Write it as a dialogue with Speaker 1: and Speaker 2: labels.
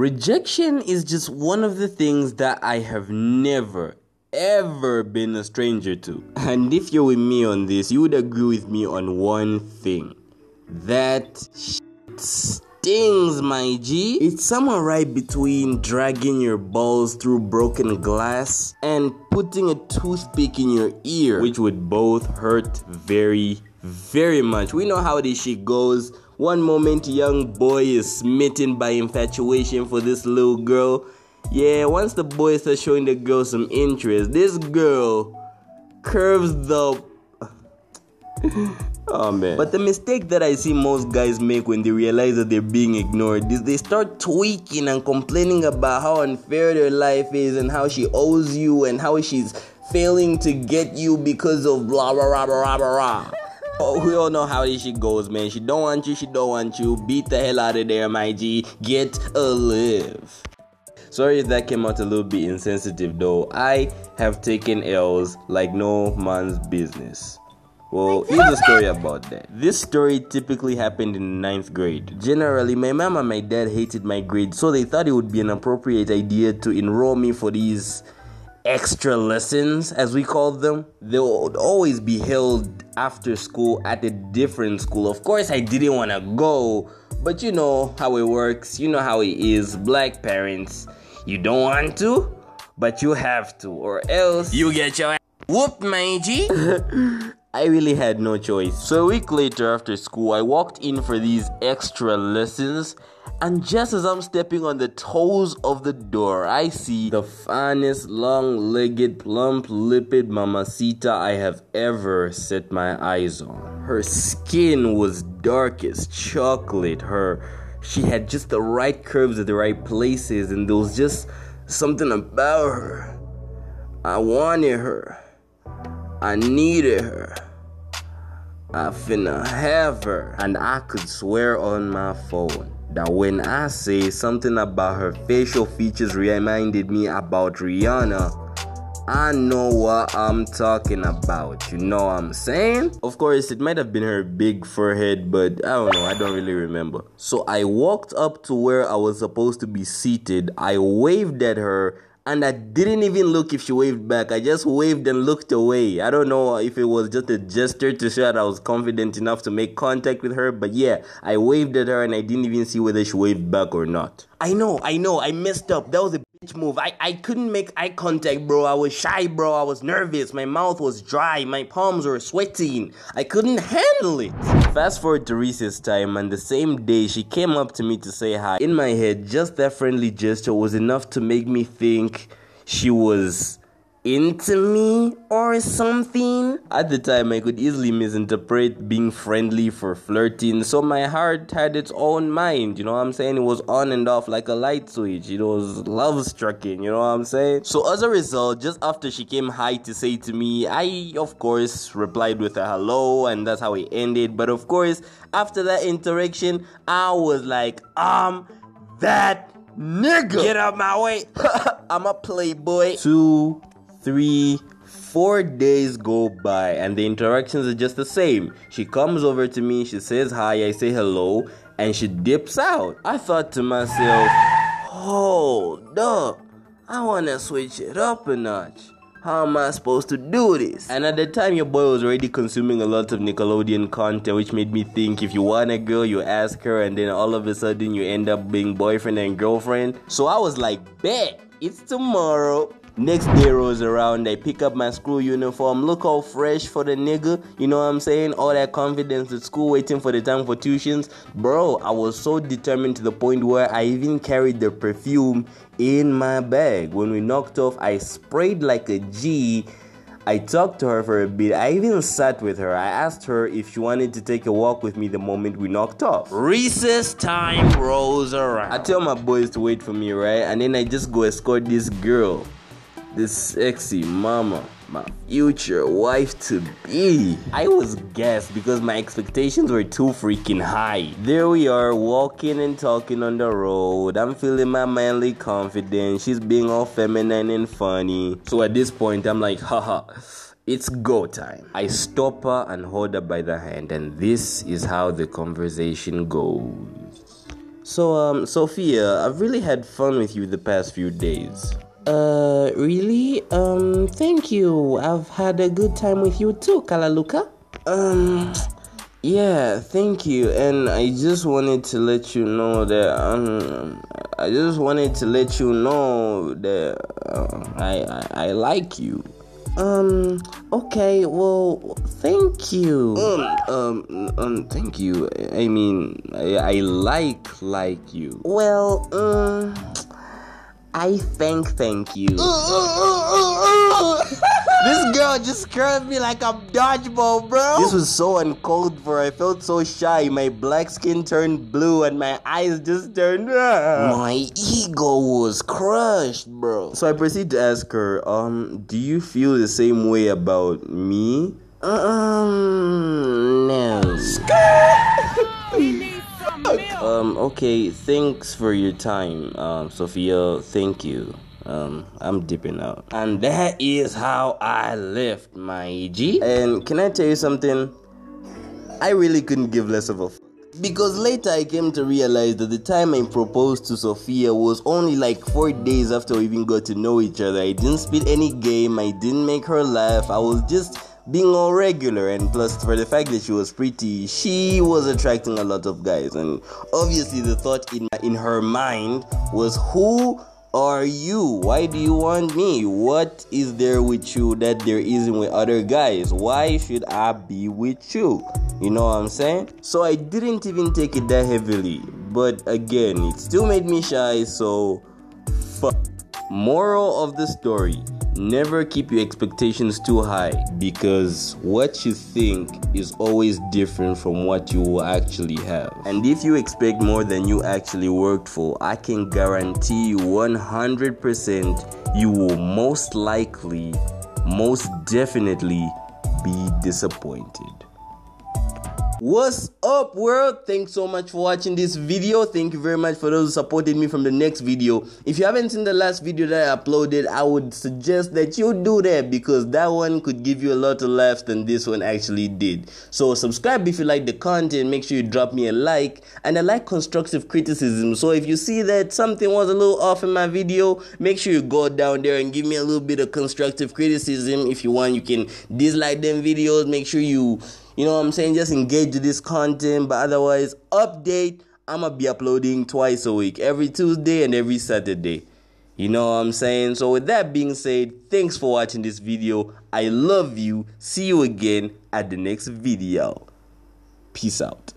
Speaker 1: Rejection is just one of the things that I have never, ever been a stranger to. And if you're with me on this, you would agree with me on one thing. That stings, my G. It's somewhere right between dragging your balls through broken glass and putting a toothpick in your ear, which would both hurt very, very much. We know how this shit goes one moment, young boy is smitten by infatuation for this little girl. Yeah, once the boy starts showing the girl some interest, this girl curves the. oh man. But the mistake that I see most guys make when they realize that they're being ignored is they start tweaking and complaining about how unfair their life is and how she owes you and how she's failing to get you because of blah blah blah blah blah blah. Oh, we all know how this shit goes, man. She don't want you, she don't want you. Beat the hell out of there, my G. Get a live. Sorry if that came out a little bit insensitive though. I have taken L's like no man's business. Well, here's a story about that. This story typically happened in ninth grade. Generally, my mom and my dad hated my grades, so they thought it would be an appropriate idea to enroll me for these extra lessons, as we called them, they would always be held after school at a different school. Of course, I didn't want to go, but you know how it works, you know how it is. Black parents, you don't want to, but you have to, or else you get your ass whooped, my G. I really had no choice. So a week later after school, I walked in for these extra lessons and just as I'm stepping on the toes of the door, I see the finest long legged, plump lipped mamacita I have ever set my eyes on. Her skin was dark as chocolate. Her she had just the right curves at the right places, and there was just something about her. I wanted her. I needed her. I finna have her. And I could swear on my phone that when I say something about her facial features reminded me about Rihanna, I know what I'm talking about. You know what I'm saying? Of course, it might have been her big forehead, but I don't know. I don't really remember. So I walked up to where I was supposed to be seated. I waved at her and I didn't even look if she waved back. I just waved and looked away. I don't know if it was just a gesture to show that I was confident enough to make contact with her, but yeah, I waved at her and I didn't even see whether she waved back or not. I know, I know, I messed up. That was a move. I, I couldn't make eye contact, bro. I was shy, bro. I was nervous. My mouth was dry. My palms were sweating. I couldn't handle it. Fast forward to recess time, and the same day she came up to me to say hi. In my head, just that friendly gesture was enough to make me think she was into me or something. At the time, I could easily misinterpret being friendly for flirting, so my heart had its own mind. You know what I'm saying? It was on and off like a light switch. It was love striking. You know what I'm saying? So as a result, just after she came hi to say to me, I of course replied with a hello, and that's how it ended. But of course, after that interaction, I was like, um, that nigga. Get out my way. I'm a playboy. Two three, four days go by and the interactions are just the same. She comes over to me, she says hi, I say hello, and she dips out. I thought to myself, hold up, I wanna switch it up a notch. How am I supposed to do this? And at the time, your boy was already consuming a lot of Nickelodeon content, which made me think if you want a girl, you ask her, and then all of a sudden you end up being boyfriend and girlfriend. So I was like, bet, it's tomorrow. Next day rolls around, I pick up my school uniform, look all fresh for the nigga, you know what I'm saying? All that confidence at school, waiting for the time for tuitions. Bro, I was so determined to the point where I even carried the perfume in my bag. When we knocked off, I sprayed like a G. I talked to her for a bit. I even sat with her. I asked her if she wanted to take a walk with me the moment we knocked off. Recess time rolls around. I tell my boys to wait for me, right? And then I just go escort this girl this sexy mama, my future wife to be. I was gassed because my expectations were too freaking high. There we are, walking and talking on the road. I'm feeling my manly confidence. She's being all feminine and funny. So at this point, I'm like, haha. It's go time. I stop her and hold her by the hand, and this is how the conversation goes. So, um, Sophia, I've really had fun with you the past few days.
Speaker 2: Uh, really? Um, thank you. I've had a good time with you too, Kalaluka.
Speaker 1: Um, yeah, thank you. And I just wanted to let you know that um, I just wanted to let you know that uh, I, I I like you.
Speaker 2: Um, okay, well, thank you.
Speaker 1: Um, um, um, thank you. I mean, I, I like like you.
Speaker 2: Well, um, I thank thank you.
Speaker 1: this girl just curved me like a dodgeball, bro. This was so uncalled for. I felt so shy. My black skin turned blue and my eyes just turned. Ah.
Speaker 2: My ego was crushed, bro.
Speaker 1: So I proceed to ask her, um, do you feel the same way about me?
Speaker 2: Um, no.
Speaker 1: um, okay, thanks for your time, um, Sophia. Thank you. Um, I'm dipping out. And that is how I left my G. And can I tell you something? I really couldn't give less of a f- because later I came to realize that the time I proposed to Sophia was only like four days after we even got to know each other. I didn't spit any game, I didn't make her laugh, I was just being all regular and plus for the fact that she was pretty she was attracting a lot of guys. And obviously the thought in in her mind was who are you? Why do you want me? What is there with you that there isn't with other guys? Why should i be with you? You know what i'm saying? So i didn't even take it that heavily. But again it still made me shy. So fuck. Moral of the story Never keep your expectations too high because what you think is always different from what you will actually have. And if you expect more than you actually worked for, I can guarantee you 100% you will most likely, most definitely be disappointed. What's up world? Thanks so much for watching this video. Thank you very much for those who supported me from the next video. If you haven't seen the last video that I uploaded, I would suggest that you do that because that one could give you a lot of laughs than this one actually did. So subscribe if you like the content. Make sure you drop me a like. And I like constructive criticism. So if you see that something was a little off in my video, make sure you go down there and give me a little bit of constructive criticism. If you want, you can dislike them videos. Make sure you you know what I'm saying? Just engage with this content. But otherwise, update. I'm going to be uploading twice a week, every Tuesday and every Saturday. You know what I'm saying? So, with that being said, thanks for watching this video. I love you. See you again at the next video. Peace out.